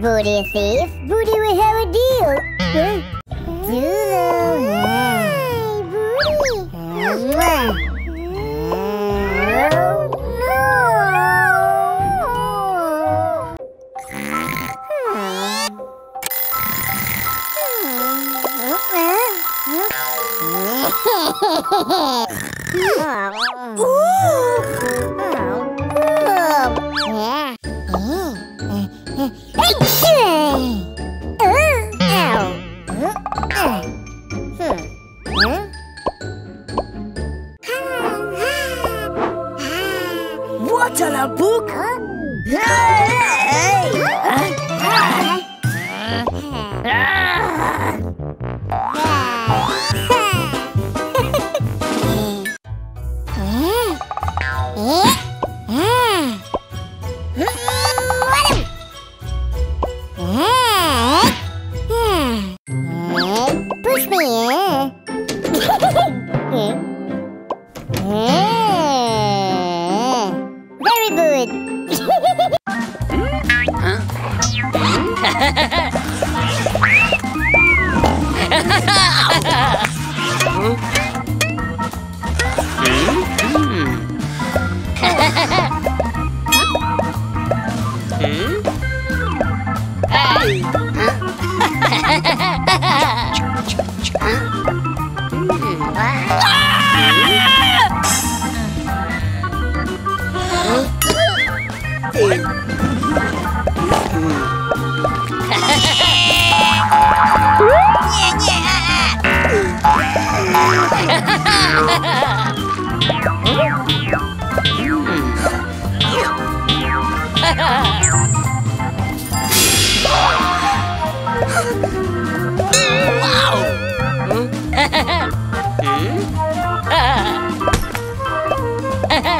Booty Thief. Booty, we have a deal. Doodle. Hi. Mwah. What a la book? Hey! Push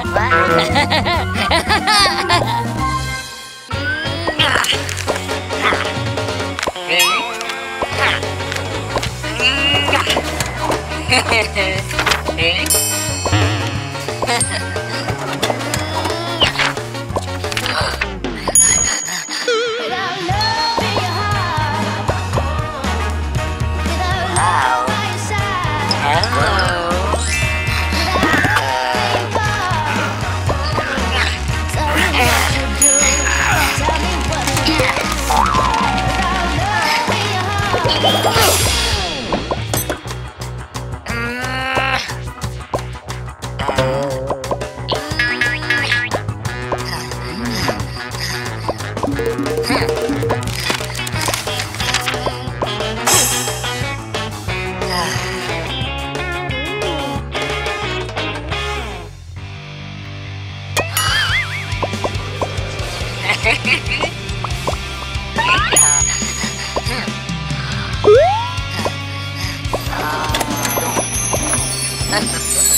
Twinkle, twinkle, booty bum.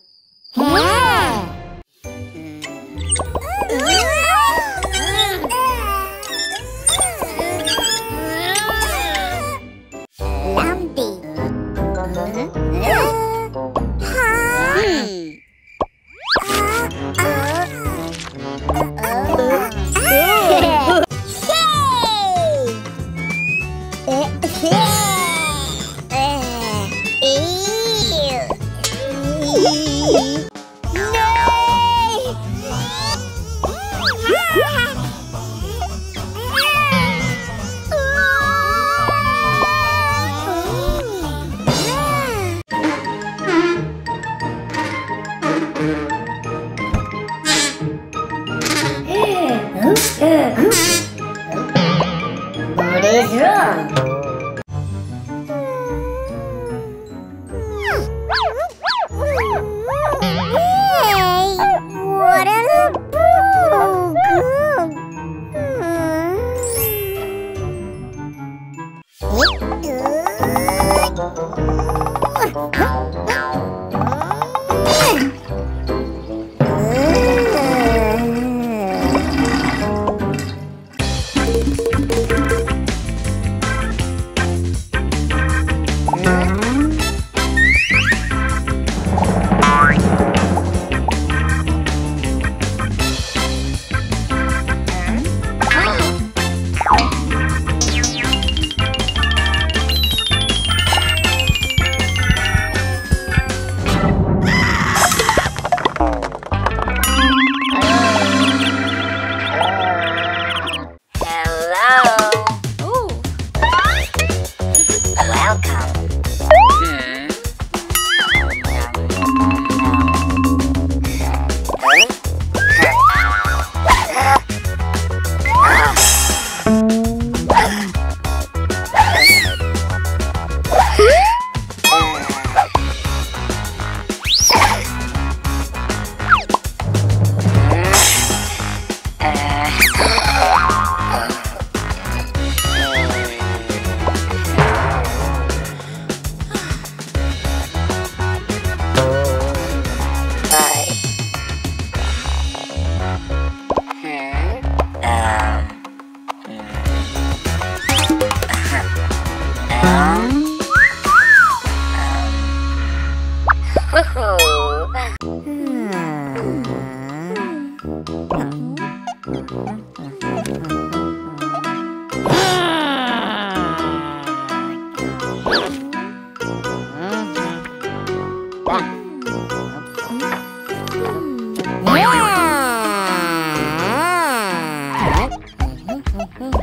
What is wrong? Welcome.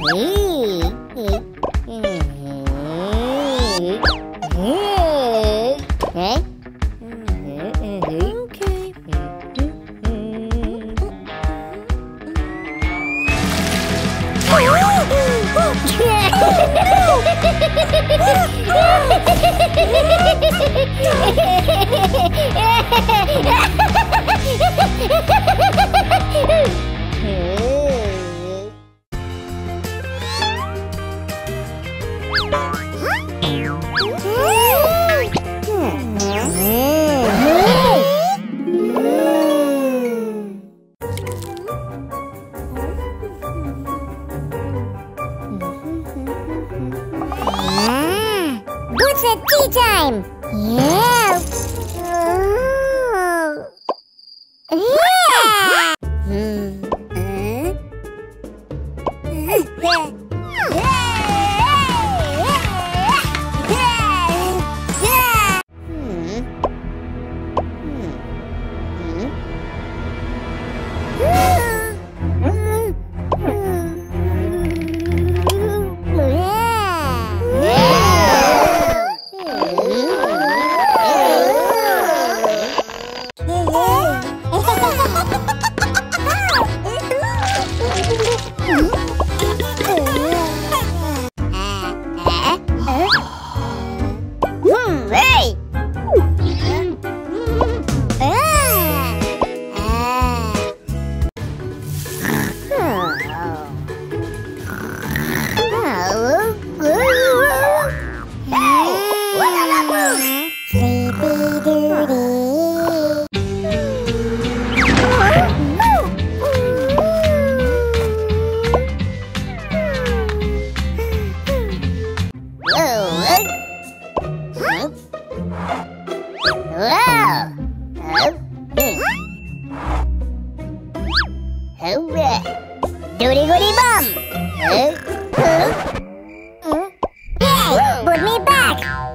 Hey. it's tea time! Yeah!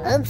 and